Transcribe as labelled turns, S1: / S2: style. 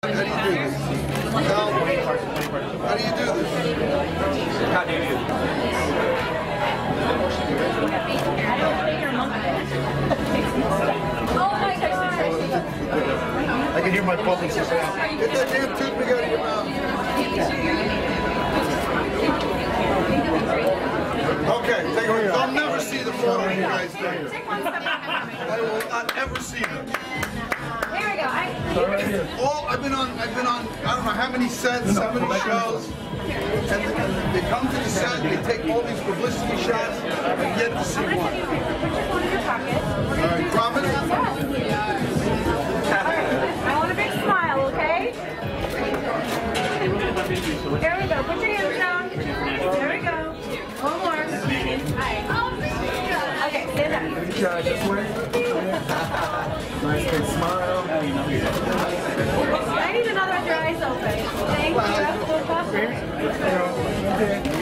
S1: How do you do this? How, how do you do this?
S2: How do you do?
S3: Oh my god!
S2: I can hear my publicist now.
S1: Get that damn toothpick out of your mouth. Okay, take. I'll never see the photo you guys. I will not ever see them. All oh, I've been on, I've been on, I don't know how many sets, how many shows, and they, they come to the set, they take all these publicity shots, and yet to see one.
S3: put your phone in your pocket.
S1: All right, promise?
S3: I want a big smile, okay? Here we go. Put your hands down. There we go. One more. Okay, stand up.
S4: This way. nice big smile.
S3: I need another with your eyes open. Thank you.